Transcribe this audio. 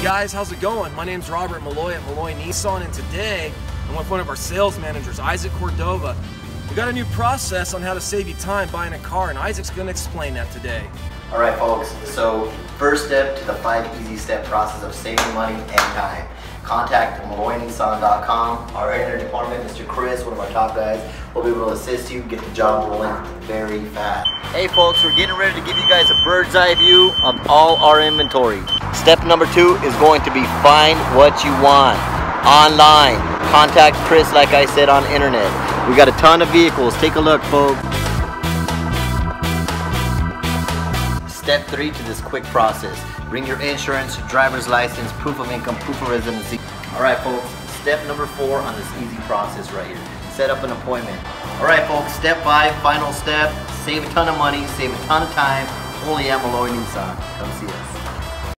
Hey guys, how's it going? My name's Robert Melloy at Melloy Nissan, and today I'm with one of our sales managers, Isaac Cordova. We got a new process on how to save you time buying a car, and Isaac's gonna explain that today. All right, folks. So first step to the five easy step process of saving money and time. Contact MelloyNissan.com. Our internet department, Mr. Chris, one of our top guys, will be able to assist you get the job rolling very fast. Hey folks, we're getting ready to give you guys a bird's eye view of all our inventory. Step number two is going to be find what you want online. Contact Chris, like I said, on internet. We got a ton of vehicles. Take a look, folks. Step three to this quick process. Bring your insurance, driver's license, proof of income, proof of residency. All right, folks, step number four on this easy process right here. Set up an appointment. All right, folks, step five, final step. Save a ton of money, save a ton of time. Only at Melloy Nissan. Come see us.